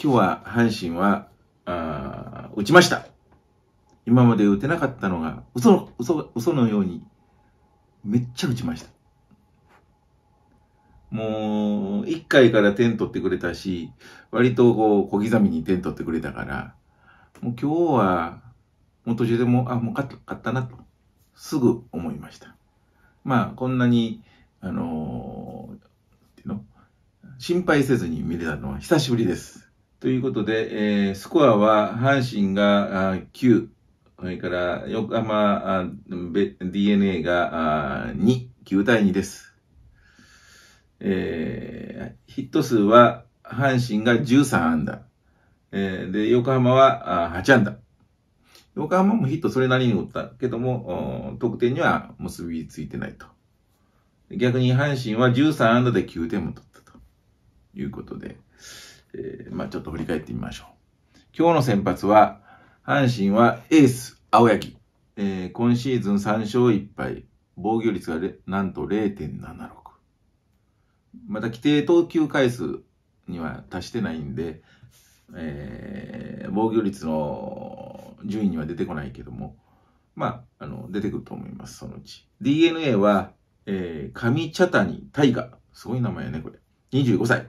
今日は阪神は、あ打ちました。今まで打てなかったのが、嘘の、嘘、嘘のように、めっちゃ打ちました。もう、1回から点取ってくれたし、割とこう、小刻みに点取ってくれたから、もう今日は、もう途中でも、あ、もう勝った、勝ったなと、すぐ思いました。まあ、こんなに、あのーっていうの心配せずに見れたのは久しぶりです。ということで、えースコアは阪神が9、それから横浜 DNA が2、9対2です。えーヒット数は阪神が13安打。えーで、横浜は8安打。横浜もヒットそれなりに打ったけども、得点には結びついてないと。逆に阪神は13安打で9点も取ったということで、えーまあちょっと振り返ってみましょう。今日の先発は、阪神はエース、青柳。えー今シーズン3勝1敗。防御率がなんと0.76。また規定投球回数には達してないんで、えー防御率の順位には出てこないけども、まあ、あの、出てくると思います、そのうち。DNA は、えー、上茶谷大河。すごい名前やね、これ。25歳。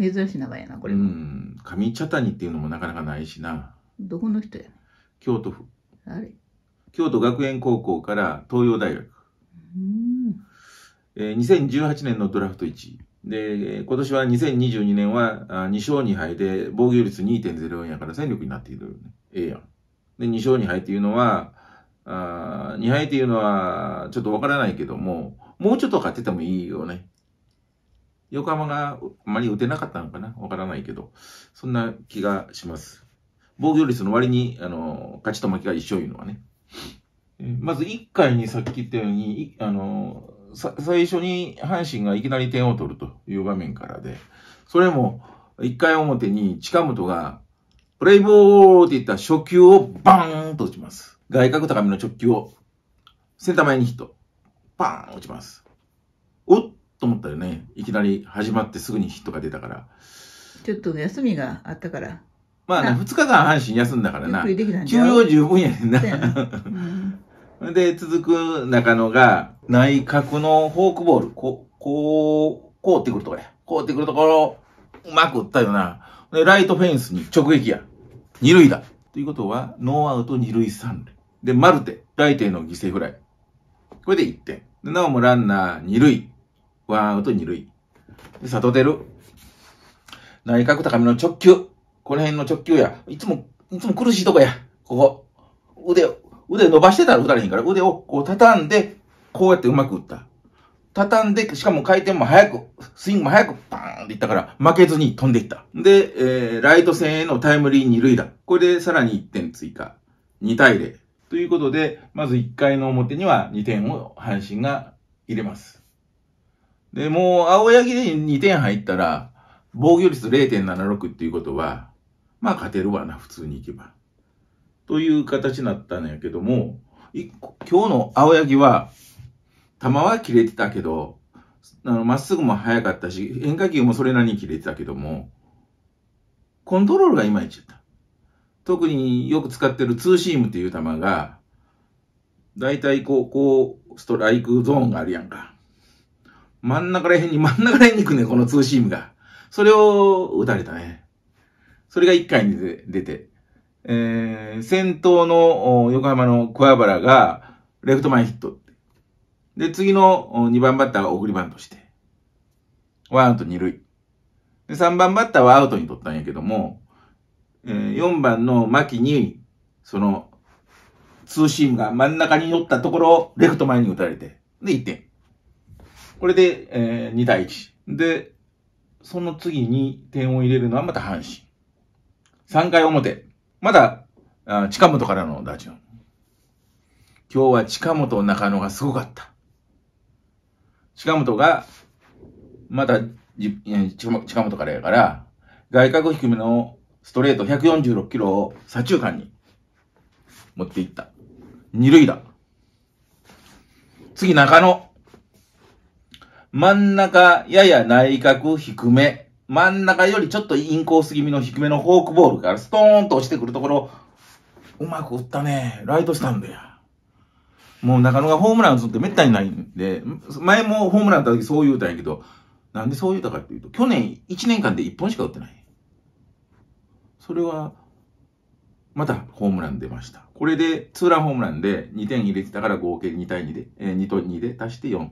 珍しい名前やな、これ。うん。上茶谷っていうのもなかなかないしな。どこの人やね京都府。ん。あれ。京都学園高校から東洋大学。うん。えー2018年のドラフト1位。で、えー今年は2022年はあ2勝2敗で防御率2.04やから戦力になっているよね。ええやん。で、2勝2敗っていうのは、あ2敗っていうのはちょっとわからないけども、もうちょっと勝っててもいいよね。横浜があまり打てなかったのかな？わからないけど、そんな気がします。防御率の割に、あの、勝ちと負けが一緒いうのはね。まず1回にさっき言ったように、あの、最初に阪神がいきなり点を取るという場面からで、それも1回表に近本が、プレイボーって言った初球をバーンと打ちます。外角高めの直球を、センター前にヒット。バーン打ちます。と思ったよね。いきなり始まってすぐにヒットが出たから。ちょっと休みがあったから、まあね、あ2日間阪神休んだからな休養十分やねんなそう。ん。で、続く中野が、内角のフォークボール、こう、こう、こうってくるところや。こうってくるところ、うまく打ったよな。で、ライトフェンスに直撃や。二塁だ。ということは、ノーアウト二塁三塁。で、マルテ、ライトへの犠牲フライ。これで1点。で、なおもランナー二塁。ワンアウト二塁。で、佐藤輝。内角高めの直球。この辺の直球や。いつも、いつも苦しいとこや。ここ。腕を、腕伸ばしてたら打たれへんから、腕をこう畳んで、こうやってうまく打った。畳んで、しかも回転も早く、スイングも早く、パーンっていったから、負けずに飛んでいった。で、えー、ライト線へのタイムリー二塁打。これでさらに1点追加。2対0。ということで、まず1回の表には2点を阪神が入れます。で、もう、青柳で2点入ったら、防御率0.76っていうことは、まあ勝てるわな、普通にいけば。という形になったんやけども、今日の青柳は、球は切れてたけど、あの、まっすぐも速かったし、変化球もそれなりに切れてたけども、コントロールがいまいちやった。特によく使ってるツーシームっていう球が、だいたいこう、こう、ストライクゾーンがあるやんか。真ん中ら辺に、真ん中ら辺に行くね、このツーシームが。それを打たれたね。それが1回に出て、えー、先頭の横浜の桑原がレフト前ヒット。で、次の2番バッターが送りバントして、ワンアウト2塁。で、3番バッターはアウトに取ったんやけども、えー、4番の牧に、その、ツーシームが真ん中に乗ったところをレフト前に打たれて、で、1点。これで、えー、2対1。で、その次に点を入れるのはまた阪神。3回表。まだ、あ近本からの打順。今日は近本中野がすごかった。近本が、まだじえ近近本からやから、外角低めのストレート146キロを左中間に持っていった。二塁打。次中野。真ん中、やや内角低め真ん中よりちょっとインコース気味の低めのフォークボールからストーンと落ちてくるところ、うまく打ったね。ライトスタンドや。もう中野がホームラン打つってめったにないんで、前もホームラン打った時そう言うたんやけど、なんでそう言うたかっていうと、去年1年間で1本しか打ってない。それは、またホームラン出ました。これで、ツーランホームランで2点入れてたから合計2対2で、えー、2と2で足して4。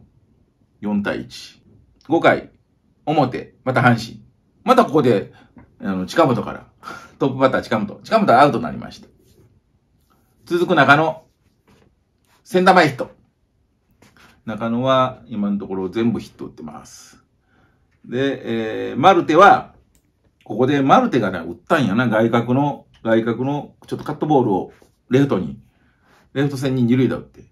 4対1。5回、表、また阪神。またここで、あの、近本から、トップバッター近本。近本はアウトになりました。続く中野。センター前ヒット。中野は今のところ全部ヒット打ってます。で、えー、マルテは、ここでマルテがね、打ったんやな、外角の、外角の、ちょっとカットボールをレフトに、レフト線に二塁打打って、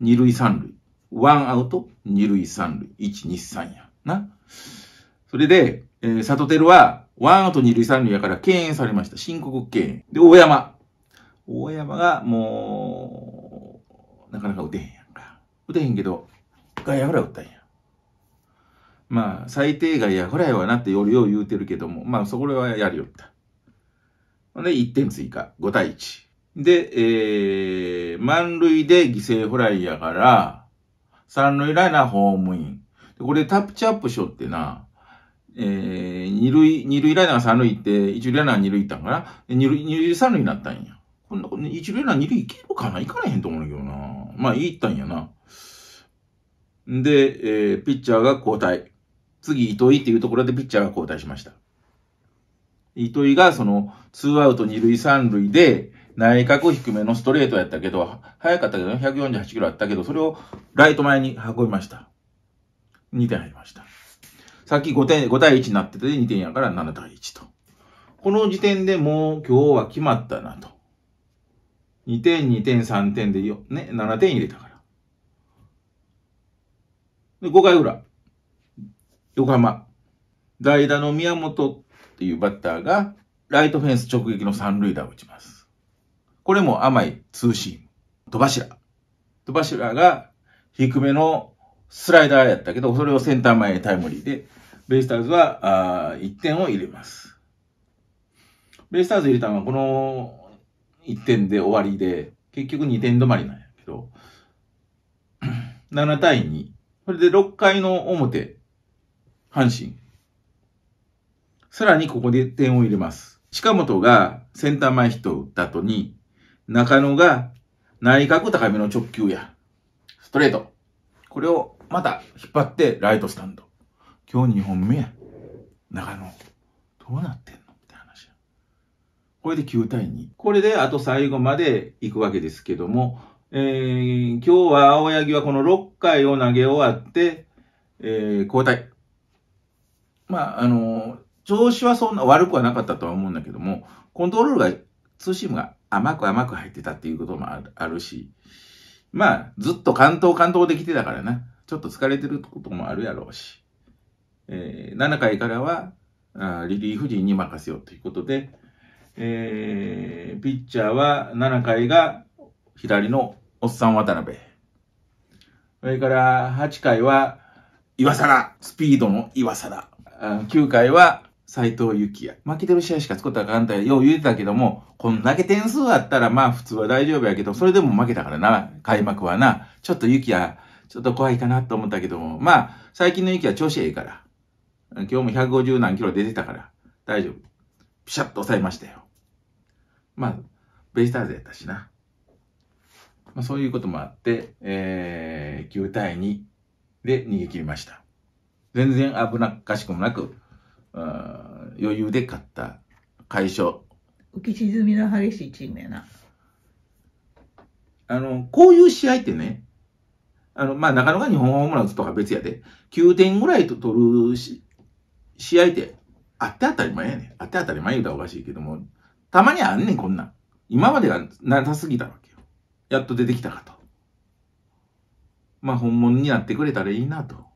二塁三塁。ワンアウト、二塁三塁。一、二、三や。な。それで、えー、サトテルは、ワンアウト二塁三塁やから敬遠されました。申告敬遠。で、大山。大山が、もう、なかなか打てへんやんか。打てへんけど、外野フライ打ったんや。まあ、最低外野フライはなってよりよう言うてるけども、まあ、そこはやりよった。ほんで、1点追加。5対1。で、えー、満塁で犠牲フライやから、三塁ライナーホームイン。これタップチアップしよってな、えー、二塁、二塁ライナーが三塁行って、一塁ライナーが二塁行ったんかな？二塁、二塁三塁になったんや。こんな、一塁ライナー二塁行けるかな行かれへんと思うんだけどな。まあ、行ったんやな。で、えー、ピッチャーが交代。次、糸井っていうところでピッチャーが交代しました。糸井がその、ツーアウト二塁三塁で、内角低めのストレートやったけど、早かったけど、148キロあったけど、それをライト前に運びました。2点入りました。さっき5点、5対1になってて2点やから7対1と。この時点でもう今日は決まったなと。2点、2点、3点でよ、ね、7点入れたから。で、5回裏。横浜。代打の宮本っていうバッターが、ライトフェンス直撃の三塁打を打ちます。これも甘いツーシーム。戸柱。戸柱が低めのスライダーやったけど、それをセンター前へタイムリーで、ベイスターズはあ1点を入れます。ベイスターズ入れたのはこの1点で終わりで、結局2点止まりなんやけど、7対2。それで6回の表、阪神。さらにここで点を入れます。近本がセンター前ヒットを打った後に、中野が内角高めの直球や、ストレート。これをまた引っ張ってライトスタンド。今日2本目や。中野。どうなってんの？って話や。これで9対2。これであと最後まで行くわけですけども、えー、今日は青柳はこの6回を投げ終わって、えー、交代。まあ、あの調子はそんな悪くはなかったとは思うんだけども、コントロールが、ツーシームが甘く甘く入ってたっていうこともあるし、まあ、ずっと関東関東できてたからな。ちょっと疲れてることもあるやろうし。えー、7回からはあ、リリーフ陣に任せようということで、えー、ピッチャーは7回が左のおっさん渡辺。それから8回は岩貞。スピードの岩貞。9回は斎藤幸也。負けてる試合しか作ったらあかんたよう言うてたけども、こんだけ点数あったらまあ普通は大丈夫やけど、それでも負けたからな、開幕はな。ちょっと幸也、ちょっと怖いかなと思ったけども、まあ、最近の幸也調子ええから。今日も150何キロ出てたから、大丈夫。ピシャッと抑えましたよ。まあ、ベイスターズやったしな。まあそういうこともあって、えー、9対2で逃げ切りました。全然危なっかしくもなく、余裕で勝った快勝。浮き沈みの激しいチームやな。あの、こういう試合ってね、あの、まあ、中野が日本ホームラン打つとか別やで、9点ぐらいと取るし試合って、あって当たり前やねん。あって当たり前言うたらおかしいけども、たまにあんねん、こんなん。今までがなさすぎたわけよ。やっと出てきたかと。まあ、本物になってくれたらいいな、と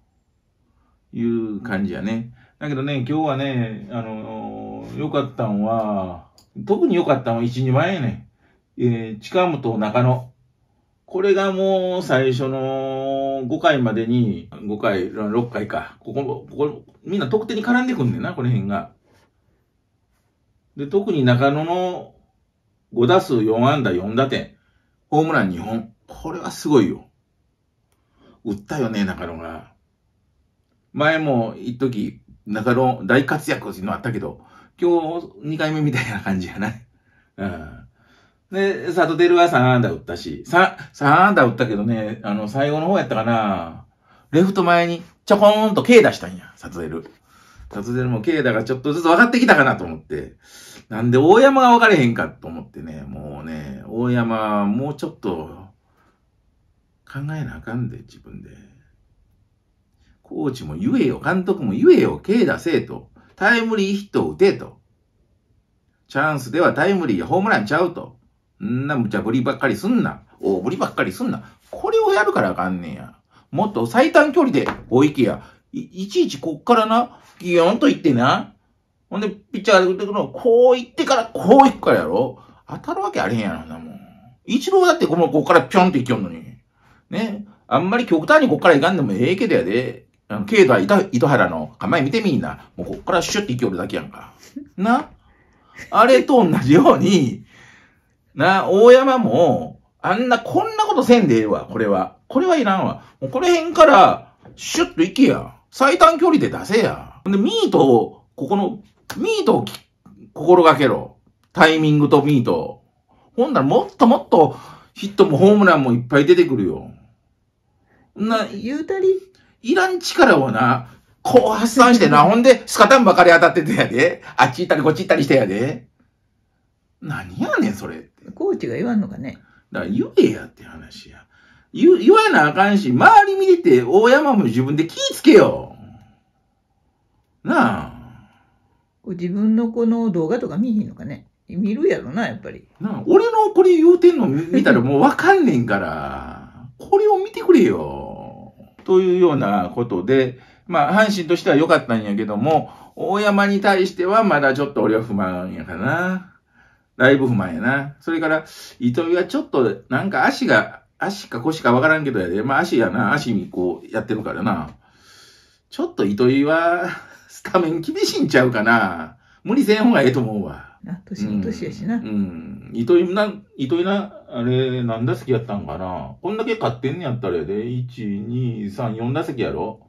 いう感じやね。だけどね、今日はね、あのー、良かったんは、特に良かったんは1、2番やね。えー、近本、中野。これがもう最初の5回までに、5回、6回か。ここ、ここ、みんな得点に絡んでくんねんな、この辺が。で、特に中野の5打数4安打4打点、ホームラン2本。これはすごいよ。打ったよね、中野が。前も一時、中野大活躍っていうのあったけど、今日2回目みたいな感じやな。うん。で、サトテルは3安打打ったし、3、3安打打ったけどね、あの、最後の方やったかな、レフト前にちょこーんと K 出したんや、サトテル。サトテルも K だがちょっとずつ分かってきたかなと思って。なんで大山が分かれへんかと思ってね、もうね、大山もうちょっと考えなあかんで、自分で。コーチも言えよ、監督も言えよ、K 出せと。タイムリーヒットを打てと。チャンスではタイムリーやホームランちゃうと。んな無茶ぶりばっかりすんな。大ぶりばっかりすんな。これをやるからあかんねんや。もっと最短距離でおいけや。いいちいちこっからな、ギヨンと言ってな。ほんで、ピッチャーが打ってくるの、こう言ってから、こう行くからやろ。当たるわけあれへんやろな、もう。一郎だってこの、こっからぴょんって行きよんのに。ね。あんまり極端にこっから行かんでもええけどやで。あの、軽度は糸糸原の構え見てみんな。もうこっからシュッて行きよるだけやんか。な？あれと同じように、な、大山も、あんな、こんなことせんでええわ、これは。これはいらんわ。もうこれ辺から、シュッと行けや。最短距離で出せや。で、ミートを、ここの、ミートを心がけろ。タイミングとミート。ほんならもっともっと、ヒットもホームランもいっぱい出てくるよ。な、言うたりいらん力をな、こう発散してな、ほんで、スカタンばかり当たっててやで。あっち行ったりこっち行ったりしてやで。何やねん、それ。コーチが言わんのかね。だから言えやって話や。言、言わなあかんし、周り見てて、大山も自分で気ぃつけよ。なあ。自分のこの動画とか見ひんのかね。見るやろな、やっぱり。なあ、俺のこれ言うてんの見たらもうわかんねんから、これを見てくれよ。というようなことで、まあ、阪神としては良かったんやけども、大山に対してはまだちょっと俺は不満やかな。だいぶ不満やな。それから、糸井はちょっと、なんか足が、足か腰かわからんけどやで。まあ足やな。足にこうやってるからな。ちょっと糸井は、スタメン厳しいんちゃうかな。無理せん方がええと思うわ。あ、年も年やしな。うん。うん、糸井な、糸井な、あれ、何打席やったんかな？こんだけ勝ってんねやったらやで。1、2、3、4打席やろ。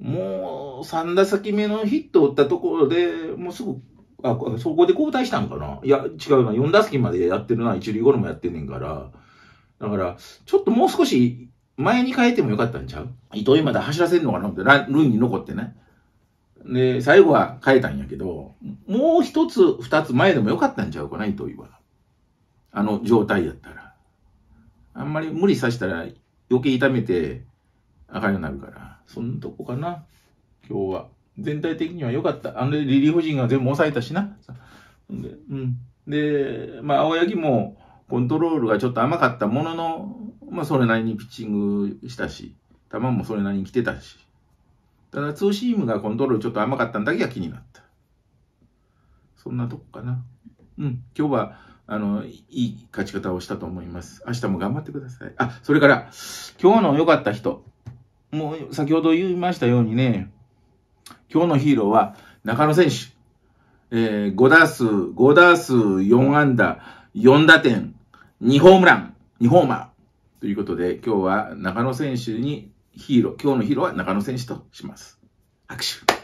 もう、3打席目のヒットを打ったところで、もうすぐあ、そこで交代したんかな？いや、違うな。4打席までやってるな。一塁ゴロもやってんねんから。だから、ちょっともう少し前に変えてもよかったんちゃう？糸井まで走らせるのかな？って、塁に残ってね。で、最後は変えたんやけど、もう一つ、二つ前でもよかったんちゃうかな、糸井は。あの状態やったら。あんまり無理させたら余計痛めて赤くなるから。そんなとこかな、今日は。全体的には良かった。あのリリーフ陣が全部抑えたしな。で、うん。で、まあ、青柳もコントロールがちょっと甘かったものの、まあ、それなりにピッチングしたし、球もそれなりに来てたし。ただ、ツーシームがコントロールちょっと甘かったんだけが気になった。そんなとこかな。うん。今日は、あの、いい勝ち方をしたと思います。明日も頑張ってください。あ、それから、今日の良かった人。もう、先ほど言いましたようにね、今日のヒーローは中野選手。えー、5打数、5打数4安打、4打点、2ホームラン、2ホーマー。ということで、今日は中野選手にヒーロー、今日のヒーローは中野選手とします。拍手。